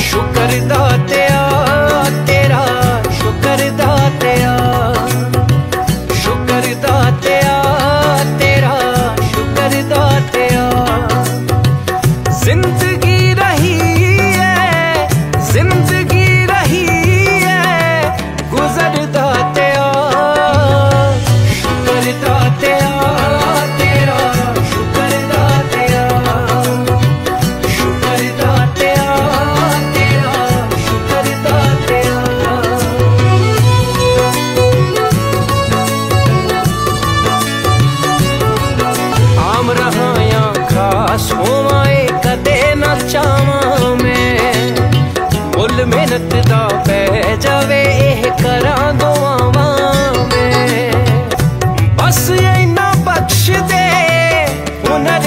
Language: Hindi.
ਸ਼ੁਕਰ ਦਾਤਿਆ ਤੇਰਾ ਸ਼ੁਕਰ ਦਾਤਿਆ माए कदे न चावा मैं। मुल मेहनत का पै जावे करा दो बस इना बख्श दे, हुनर